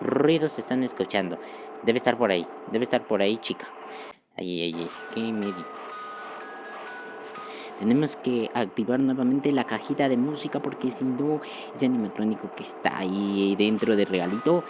ruidos se están escuchando. Debe estar por ahí, debe estar por ahí, chica. Ay, ay, ay, que me Tenemos que activar nuevamente la cajita de música porque si no, ese animatrónico que está ahí dentro del regalito